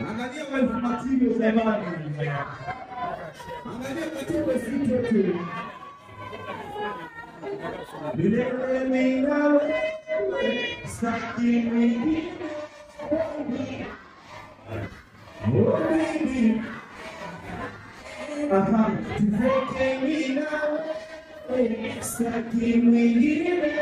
Angalia wife material jamani. Angalia material si chote. Milele mimi nawe sitaki mwingine. Oh baby. Aha, mwingine.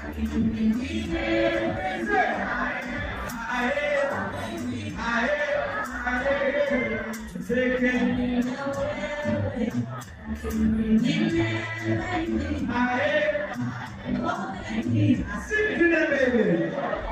Sing it baby.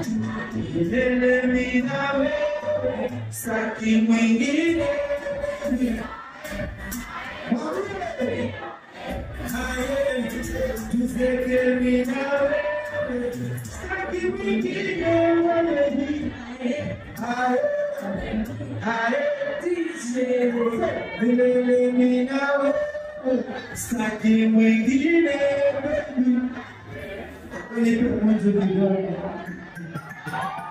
Milele mimi nawe, sitaki mwingine. Tuzeke mimi nawe, sitaki mwingine. Aye, aye, milele mimi nawe, sitaki mwingine. Nipe mwanzo. Yeah.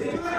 Oh,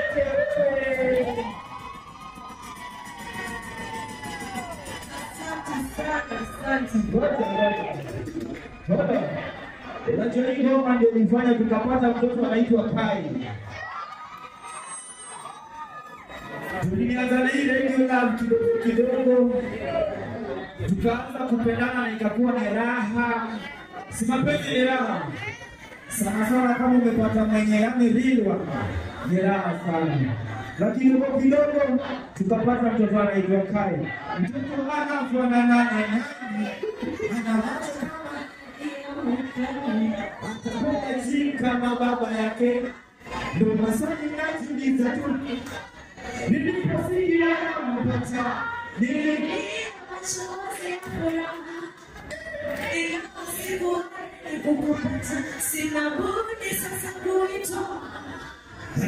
ngoma ndio ilifanya tukapata mtoto anaitwa Kai. Tulianza na hii radio lab kidogo tukaanza kupendana na ikakuwa ni raha. Si mapenzi ni raha sana sana, kama umepata mwenye amerilwa ni raha sana, lakini kwa kidogo tukapata mtoto anaitwa Kai. Mtoto anafanana na nani? Ana atakuwa chini kama baba yake, ndo maswali najiuliza tu. Niliposikia nampata Sina budi sasa kuitoa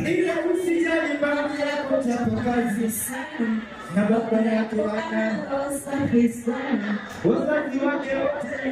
ila usijali baba yako chapa kazi. Sana na baba yako wana wazazi wake wote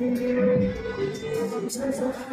wangu utatoka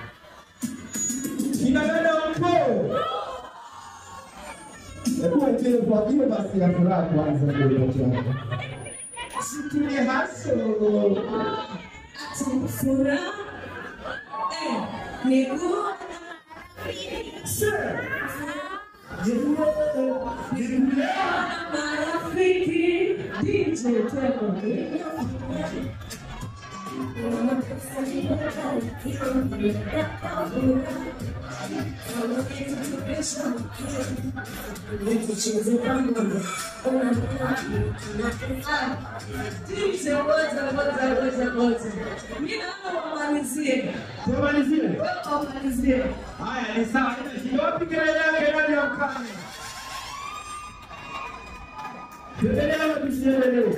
Kina dada mpo. Hebu wekele kwa hiyo basi ya furaha kwanza ndio utakuwa. Situmie haso. furaha eh, ni kuwa Sir. Yehuwa. Yehuwa. marafiki DJ Tumalizie. Haya ni sawa. Wapi kelele ndani ya ukame? Kelele yake tusiendelee.